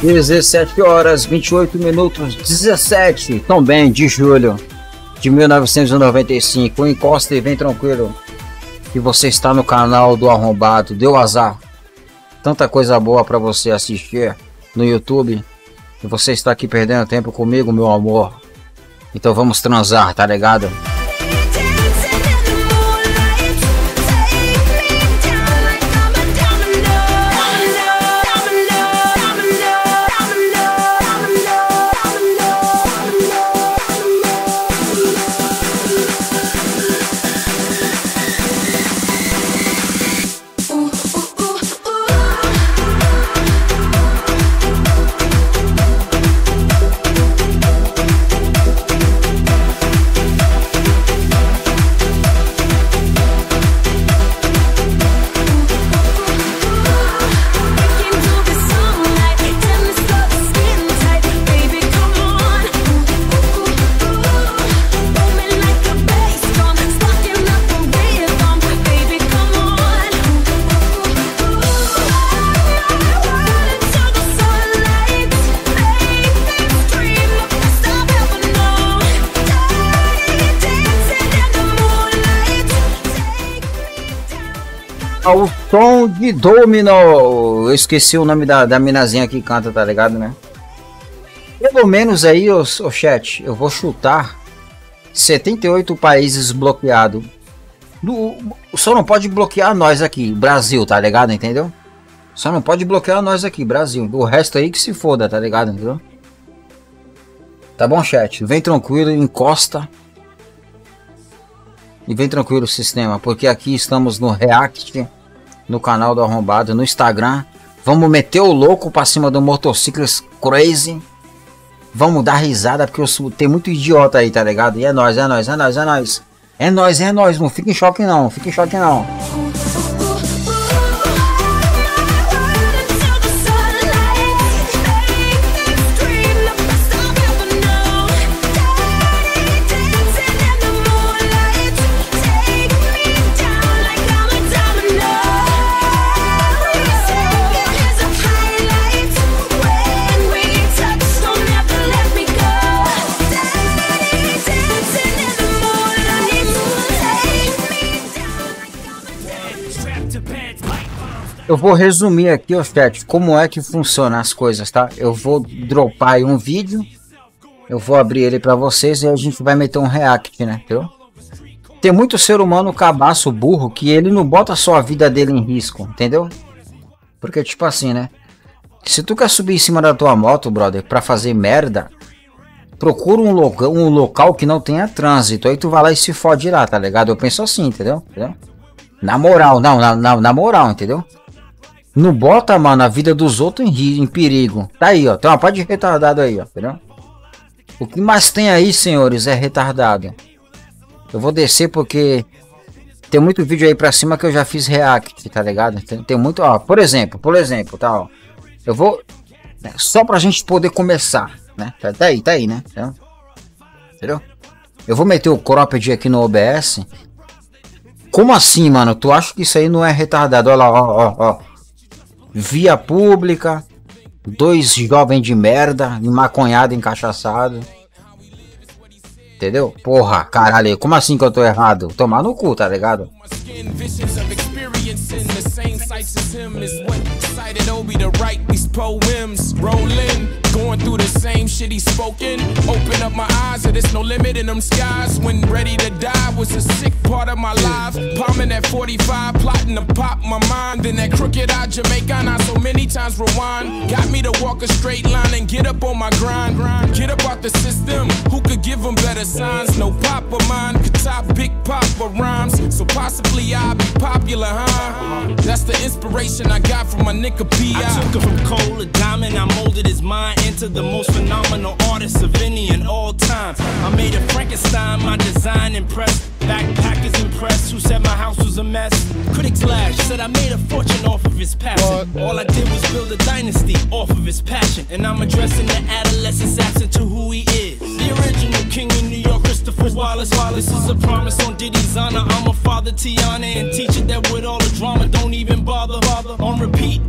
17 horas 28 minutos 17 também de julho de 1995. Encosta e vem tranquilo. Que você está no canal do Arrombado. Deu azar. Tanta coisa boa para você assistir no YouTube. E você está aqui perdendo tempo comigo, meu amor. Então vamos transar, tá ligado? Som de Domino. Eu esqueci o nome da, da minazinha que canta, tá ligado, né? Pelo menos aí, o chat, eu vou chutar 78 países bloqueados. Só não pode bloquear nós aqui, Brasil, tá ligado? Entendeu? Só não pode bloquear nós aqui, Brasil. O resto aí que se foda, tá ligado? Entendeu? Tá bom, chat? Vem tranquilo, encosta. E vem tranquilo o sistema, porque aqui estamos no React no canal do Arrombado, no Instagram. Vamos meter o louco pra cima do Motociclis Crazy. Vamos dar risada, porque eu, tem muito idiota aí, tá ligado? E é nóis, é nóis, é nóis, é nóis. É nóis, é nóis, não fica em choque não fica em choque não. Eu vou resumir aqui, ó, chat, como é que funciona as coisas, tá? Eu vou dropar aí um vídeo, eu vou abrir ele para vocês e a gente vai meter um react, né? Entendeu? Tem muito ser humano cabaço burro que ele não bota só a vida dele em risco, entendeu? Porque tipo assim, né? Se tu quer subir em cima da tua moto, brother, para fazer merda, procura um, local, um local que não tenha trânsito. Aí tu vai lá e se fode lá, tá ligado? Eu penso assim, entendeu? entendeu? Na moral, não, na, na, na moral, entendeu? Não bota, mano, a vida dos outros em, em perigo. Tá aí, ó. Tem uma parte de retardado aí, ó. Entendeu? O que mais tem aí, senhores, é retardado. Eu vou descer porque tem muito vídeo aí pra cima que eu já fiz react, tá ligado? Tem, tem muito, ó. Por exemplo, por exemplo, tá, ó. Eu vou. Né, só pra gente poder começar, né? Tá, tá aí, tá aí, né? Entendeu? Entendeu? Eu vou meter o cropped aqui no OBS. Como assim, mano? Tu acha que isso aí não é retardado? Olha lá, ó, ó, ó via pública, dois jovens de merda, maconhado, encaixaçado. Entendeu? Porra, caralho, como assim que eu tô errado? Tomar no cu, tá ligado? Going through the same shit he's spoken. Open up my eyes, and there's no limit in them skies. When ready to die was a sick part of my life. Palming at 45, plotting to pop my mind. Then that crooked eye Jamaican, I so many times rewind. Got me to walk a straight line and get up on my grind. Get up out the system, who could give them better signs? No pop of mine could top big papa rhymes. So possibly I'll be popular, huh? That's the inspiration I got from my nigga P.I. I took it from coal to diamond, I molded his mind into the most phenomenal artist of any and all time. I made a Frankenstein, my design impressed. Backpackers impressed, who said my house was a mess. Critics laughed, said I made a fortune off of his passion. All I did was build a dynasty off of his passion. And I'm addressing the adolescence absent to who he is. The original king of New York, Christopher Wallace. Wallace is a promise on Diddy's honor. I'm a father, Tiana, and teacher that with all the drama don't even bother. On repeat,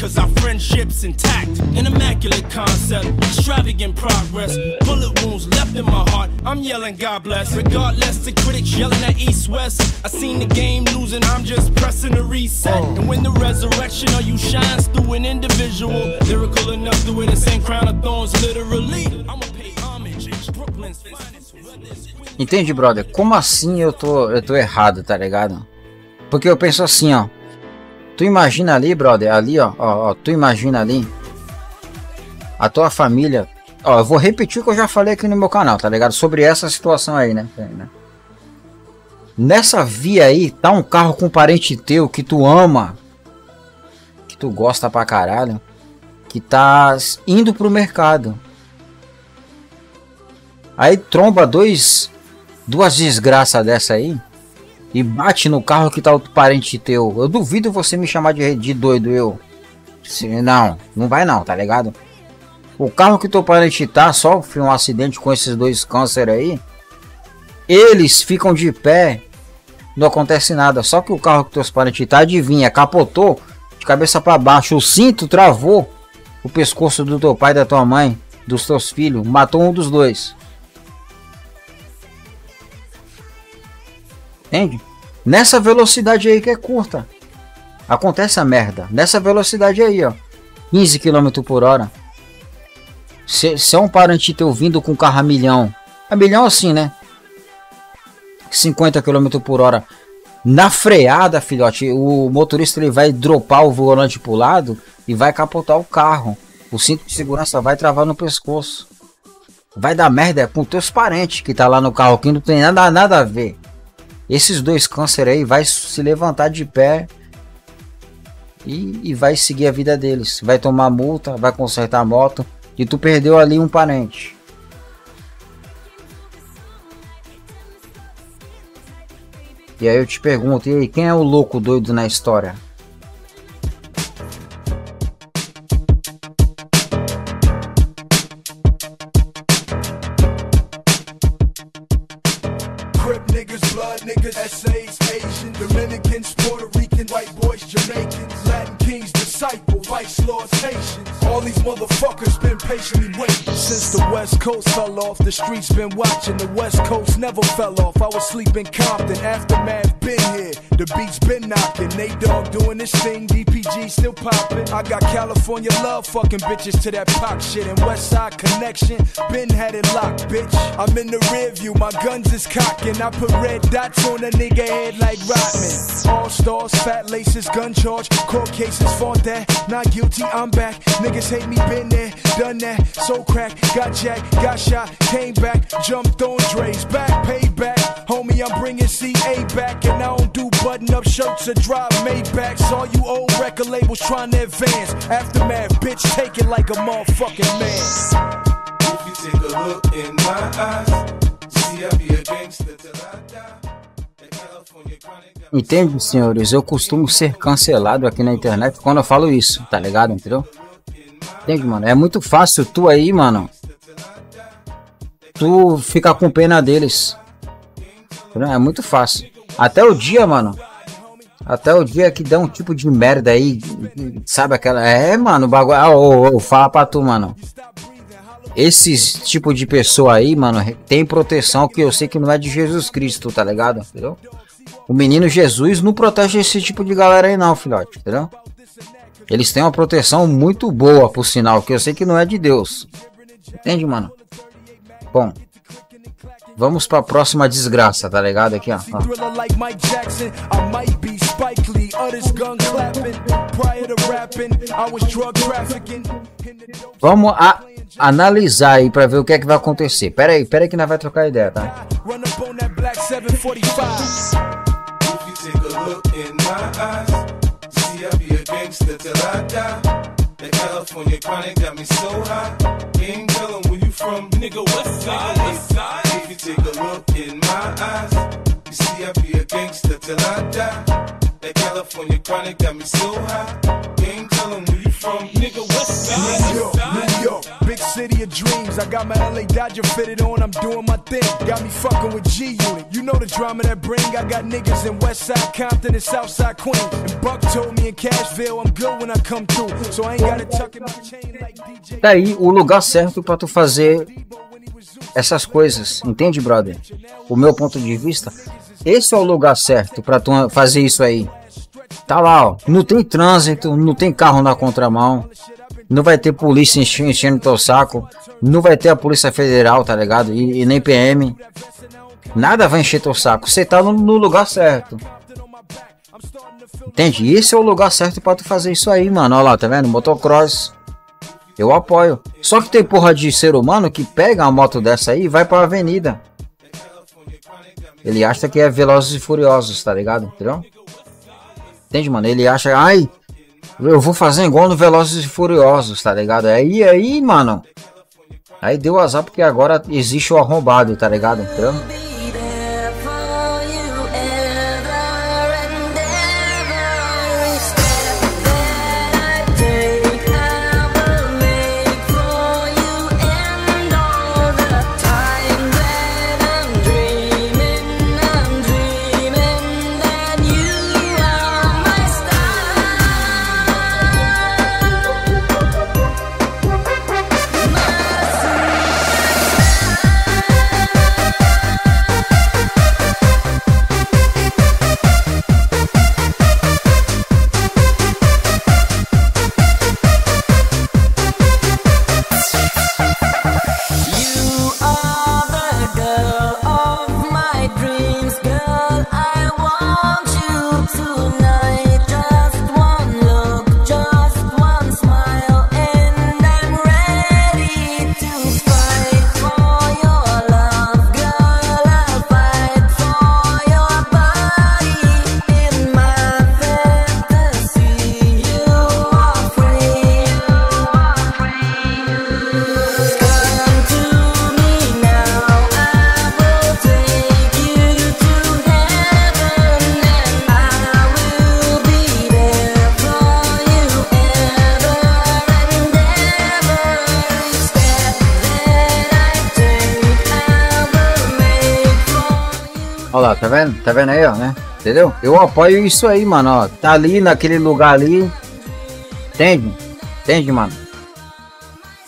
cause our friendship's intact. An immaculate concept, extravagant progress. Bullet wounds left in my heart. I'm yelling, God bless. Regardless, the critics yelling at East West. I seen the game losing, I'm just pressing the reset. Oh. And when the resurrection of you shines through an individual, lyrical enough to wear the same crown of thorns, literally. I'ma pay homage. Brooklyn's finest. Entende, brother? Como assim eu tô, eu tô errado, tá ligado? Porque eu penso assim, ó. Tu imagina ali, brother, ali, ó, ó, ó, tu imagina ali a tua família. Ó, eu vou repetir o que eu já falei aqui no meu canal, tá ligado? Sobre essa situação aí, né? Nessa via aí, tá um carro com um parente teu que tu ama, que tu gosta pra caralho, que tá indo pro mercado. Aí tromba dois, duas desgraças dessa aí e bate no carro que tá outro parente teu. Eu duvido você me chamar de, de doido, eu. Se, não, não vai não, tá ligado? O carro que teu parente tá sofre um acidente com esses dois câncer aí. Eles ficam de pé, não acontece nada. Só que o carro que teus parentes tá, adivinha, capotou de cabeça para baixo. O cinto travou o pescoço do teu pai, da tua mãe, dos teus filhos. Matou um dos dois. Entende? Nessa velocidade aí que é curta. Acontece a merda. Nessa velocidade aí, ó. 15 km por hora. Se, se é um parente teu vindo com carro a milhão. A milhão assim, né? 50 km por hora. Na freada, filhote, o motorista ele vai dropar o volante pro lado e vai capotar o carro. O cinto de segurança vai travar no pescoço. Vai dar merda com teus parentes que tá lá no carro que não tem nada, nada a ver. Esses dois câncer aí vai se levantar de pé e, e vai seguir a vida deles. Vai tomar multa, vai consertar a moto e tu perdeu ali um parente. E aí eu te pergunto, e aí, quem é o louco doido na história? Coast fell off, the streets been watching. The West Coast never fell off. I was sleeping Compton, aftermath been here. The beats been knocking. Nate Dogg doing this thing, DPG still popping. I got California love fucking bitches to that pop shit. And West Side connection, been had it locked, bitch. I'm in the rear view, my guns is cocking. I put red dots on a nigga head like Rodman. All stars, fat laces, gun charge, court cases, fought that. Not guilty, I'm back. Niggas hate me, been there, done that. So crack, got jacked, got shot, came back, jumped on Dre's back, payback. Homie, I'm bringing CA back, and I don't do button up shirts or drive Maybachs. All you old record labels trying to advance. Aftermath, bitch, take it like a motherfucking man. If you take a look in my eyes, see I be a gangster till I die. Entende, senhores? Eu costumo ser cancelado aqui na internet quando eu falo isso, tá ligado? Entendeu? Entende, mano? É muito fácil tu aí, mano. Tu ficar com pena deles. É muito fácil. Até o dia, mano. Até o dia que dá um tipo de merda aí. Sabe aquela. É, mano, o bagulho. Ah, ô, ô, fala pra tu, mano. Esses tipo de pessoa aí, mano, tem proteção que eu sei que não é de Jesus Cristo, tá ligado? Entendeu? O menino Jesus não protege esse tipo de galera aí, não, filhote, entendeu? Eles têm uma proteção muito boa, por sinal, que eu sei que não é de Deus. Entende, mano? Bom, vamos pra próxima desgraça, tá ligado? Aqui, ó. ó. Thriller like Mike Jackson, I might be Spike Lee. Others gun clapping. Prior to rapping, I was drug trafficking. In the dope Vamos a analisar aí pra ver o que é que vai acontecer. Pera aí, pera aí que nós vai trocar ideia, tá? Run up on that black 745. If you take a look in my eyes, see I be a gangster till I die. That California chronic got me so high. Ain't telling where you from, nigga. West side, west side. If you take a look in my eyes, you see I be a gangster till I die. That California chronic got me so high. Ain't telling where you from, nigga. West New York. New York, big city of dreams. I got my LA Dodger fitted on, I'm doing my thing. Got me fucking with G Unit. You know the drama that bring. I got niggas in Westside Compton and Southside Queen. And Buck told me in Cashville I'm good when I come through. So I ain't gotta tuck in my chain like DJ. Daí o lugar certo pra tu fazer essas coisas, entende, brother? O meu ponto de vista, esse é o lugar certo pra tu fazer isso aí. Tá lá, ó. Não tem trânsito, não tem carro na contramão. Não vai ter polícia enche- enchendo teu saco. Não vai ter a Polícia Federal, tá ligado? E, e nem PM. Nada vai encher teu saco. Você tá no, no lugar certo. Entende? Esse é o lugar certo pra tu fazer isso aí, mano. Olha lá, tá vendo? Motocross. Eu apoio. Só que tem porra de ser humano que pega uma moto dessa aí e vai pra avenida. Ele acha que é Velozes e Furiosos, tá ligado? Entendeu? Entende, mano? Ele acha, ai, eu vou fazer igual no Velozes e Furiosos, tá ligado? Aí, aí, mano. Aí deu azar porque agora existe o arrombado, tá ligado? Entendeu? Tá vendo? Tá vendo aí, ó, né? Entendeu? Eu apoio isso aí, mano, ó. Tá ali naquele lugar ali. Entende? Entende, mano?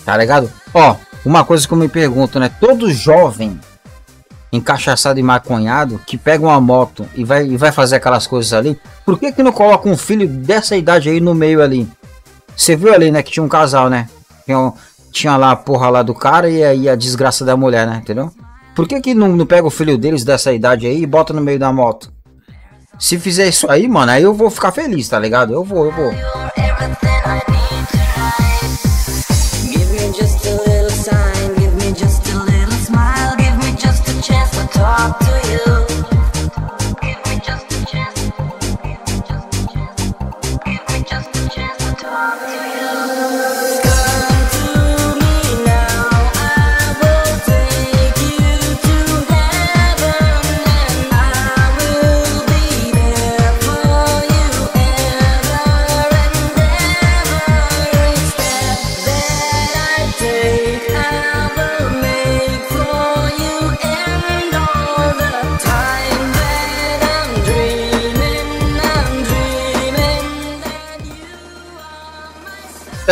Tá ligado? Ó, uma coisa que eu me pergunto, né? Todo jovem encaixaçado e maconhado que pega uma moto e vai, e vai fazer aquelas coisas ali, por que que não coloca um filho dessa idade aí no meio ali? Você viu ali, né, que tinha um casal, né? Tinha, tinha lá a porra lá do cara e aí a desgraça da mulher, né? Entendeu? Por que que não, não pega o filho deles dessa idade aí e bota no meio da moto? Se fizer isso aí, mano, aí eu vou ficar feliz, tá ligado? Eu vou, eu vou. Give me just a chance to talk to you.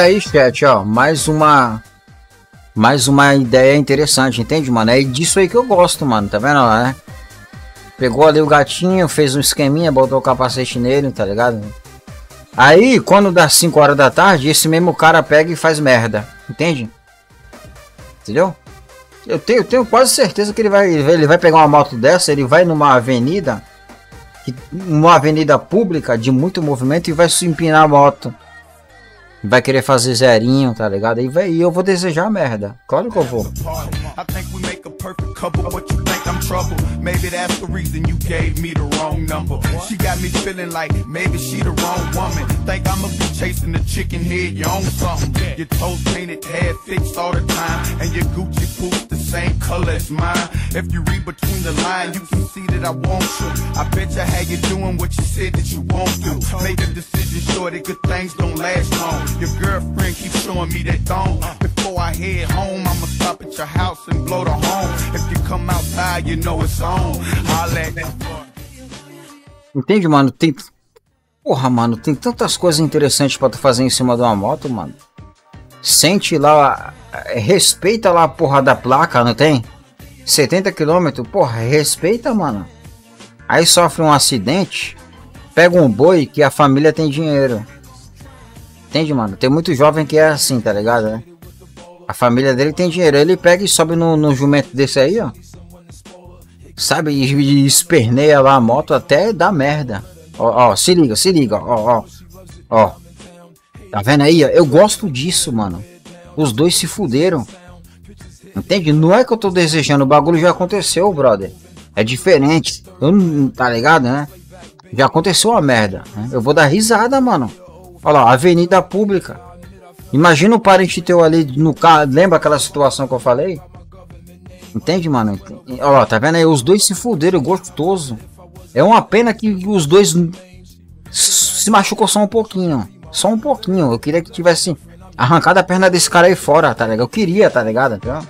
Daí, chat, ó, mais uma. Mais uma ideia interessante, entende, mano? É disso aí que eu gosto, mano, tá vendo né? Pegou ali o gatinho, fez um esqueminha, botou o capacete nele, tá ligado? Aí, quando dá 5 horas da tarde, esse mesmo cara pega e faz merda, entende? Entendeu? Eu tenho, tenho quase certeza que ele vai, ele vai pegar uma moto dessa, ele vai numa avenida, uma avenida pública de muito movimento e vai se empinar a moto. Vai querer fazer zerinho, tá ligado? E, vai, e eu vou desejar merda. Claro que eu vou. Make a perfect couple, but you think I'm trouble. Maybe that's the reason you gave me the wrong number. She got me feeling like maybe she the wrong woman. Think I'ma be chasing the chicken head, you own something. Your toes painted, hair fixed all the time, and your Gucci boots the same color as mine. If you read between the lines, you can see that I want you. I bet you how you doing what you said that you won't do. Make a decision sure that good things don't last long. Your girlfriend keeps showing me that thong. I head home, I'ma stop at your house and blow the. If you come outside, you know it's on. Entende, mano? Tem. Porra, mano, tem tantas coisas interessantes pra tu fazer em cima de uma moto, mano. Sente lá. eh, Respeita lá a porra da placa, não tem? 70 km, porra, respeita, mano. Aí sofre um acidente, pega um boi que a família tem dinheiro. Entende, mano? Tem muito jovem que é assim, tá ligado, né? A família dele tem dinheiro. Ele pega e sobe no, no jumento desse aí, ó. Sabe? E, e esperneia lá a moto até dar merda. Ó, ó, se liga, se liga, ó, ó. Ó. Tá vendo aí? Eu gosto disso, mano. Os dois se fuderam. Entende? Não é que eu tô desejando, o bagulho já aconteceu, brother. É diferente. Eu tá ligado, né? Já aconteceu uma merda. né? Eu vou dar risada, mano. Olha lá, avenida pública. Imagina o parente teu ali no carro. Lembra aquela situação que eu falei? Entende, mano? Lá, tá vendo aí? Os dois se fuderam, gostoso. É uma pena que os dois se machucou só um pouquinho. Só um pouquinho. Eu queria que tivesse arrancado a perna desse cara aí fora, tá ligado? Eu queria, tá ligado? Entendeu?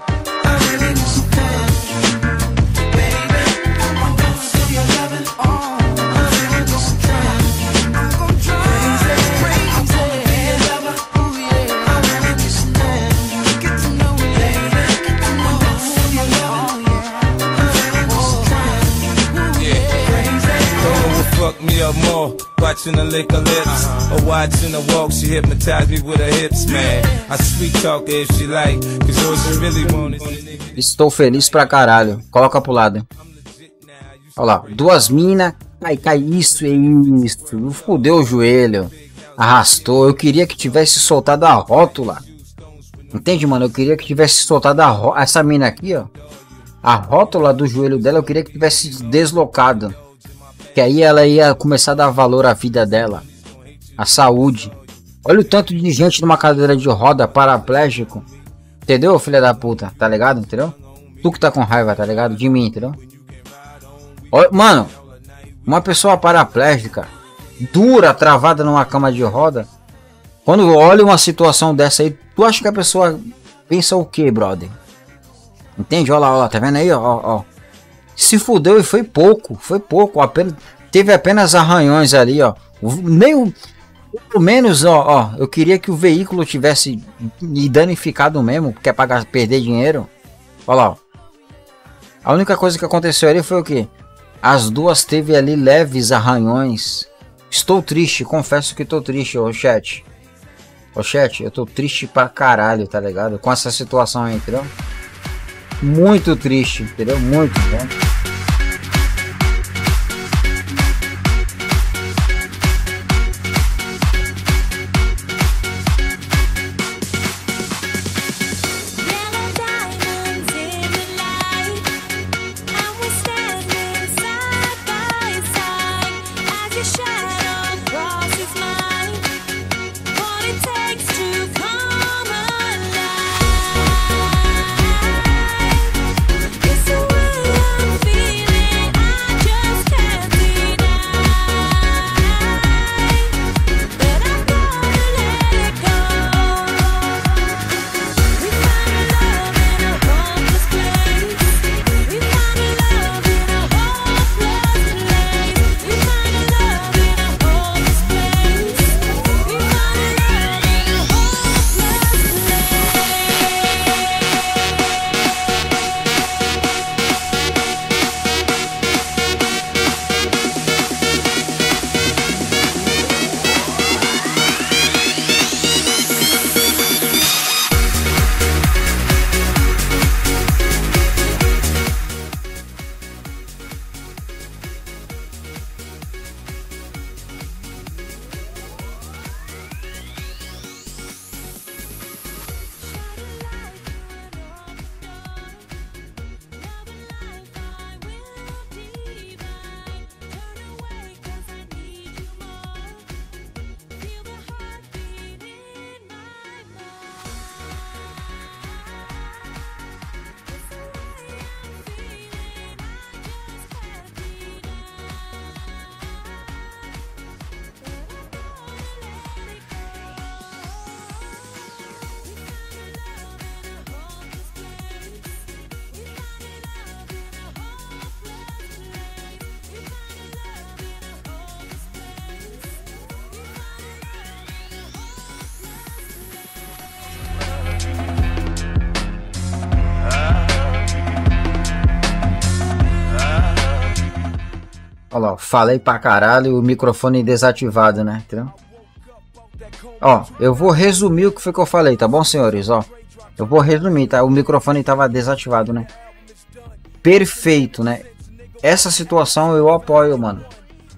Her her lips her walk. She hypnotized me with her hips, man. I sweet talk if she like. Cause really want Estou feliz pra caralho. Coloca pro lado. Olha lá, duas minas. Cai, cai, isso, é isso. Fudeu o joelho. Arrastou. Eu queria que tivesse soltado a rótula. Entende, mano? Eu queria que tivesse soltado a essa mina aqui, ó. A rótula do joelho dela eu queria que tivesse deslocado. Que aí ela ia começar a dar valor à vida dela. A saúde. Olha o tanto de gente numa cadeira de roda, paraplégico. Entendeu, filha da puta? Tá ligado? Entendeu? Tu que tá com raiva, tá ligado? De mim, entendeu? Olha, mano, uma pessoa paraplégica, dura, travada numa cama de roda. Quando olha uma situação dessa aí, tu acha que a pessoa pensa o que, brother? Entende? Olha lá, olha lá, tá vendo aí, ó, ó, ó. Se fudeu e foi pouco, foi pouco. Apenas, teve apenas arranhões ali, ó. Nem pelo menos, ó, ó, eu queria que o veículo tivesse me danificado mesmo, porque é pagar, perder dinheiro. Olha lá, ó. A única coisa que aconteceu ali foi o que? As duas teve ali leves arranhões. Estou triste, confesso que estou triste, ô chat. Ô chat, eu tô triste pra caralho, tá ligado? Com essa situação aí, entendeu? Muito triste, entendeu? Muito, né? Olha lá, falei pra caralho o microfone desativado, né? Entendeu? Ó, eu vou resumir o que foi que eu falei, tá bom, senhores? Ó, eu vou resumir, tá? O microfone tava desativado, né? Perfeito, né? Essa situação eu apoio, mano.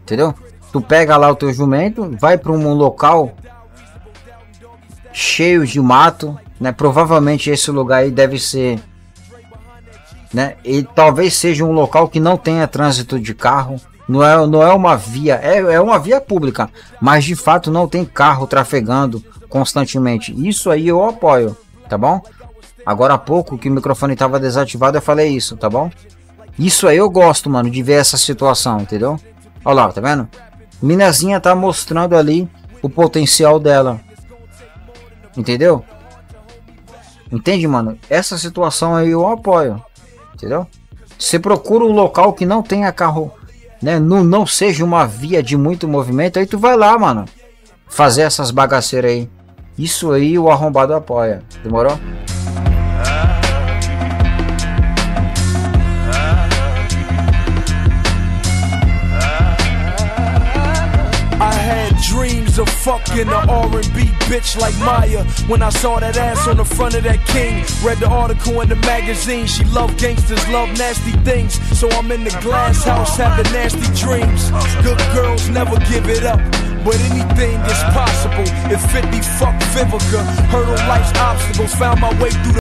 Entendeu? Tu pega lá o teu jumento, vai pra um local cheio de mato, né? Provavelmente esse lugar aí deve ser, né? E talvez seja um local que não tenha trânsito de carro. Não é, não é uma via, é, é uma via pública, mas de fato não tem carro trafegando constantemente. Isso aí eu apoio, tá bom? Agora há pouco que o microfone estava desativado, eu falei isso, tá bom? Isso aí eu gosto, mano, de ver essa situação, entendeu? Olha lá, tá vendo? Minazinha tá mostrando ali o potencial dela. Entendeu? Entende, mano? Essa situação aí eu apoio. Entendeu? Você procura um local que não tenha carro, né? Não, não seja uma via de muito movimento, aí tu vai lá, mano. Fazer essas bagaceiras aí. Isso aí o arrombado apoia. Demorou? Of fucking a R&B bitch like Maya. When I saw that ass on the front of that king, read the article in the magazine. She love gangsters, love nasty things. So I'm in the glass house having nasty dreams. Good girls never give it up. But anything is possible if 50 fuck Vivica. Hurdle life's obstacles, found my way through the